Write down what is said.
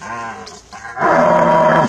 Ah.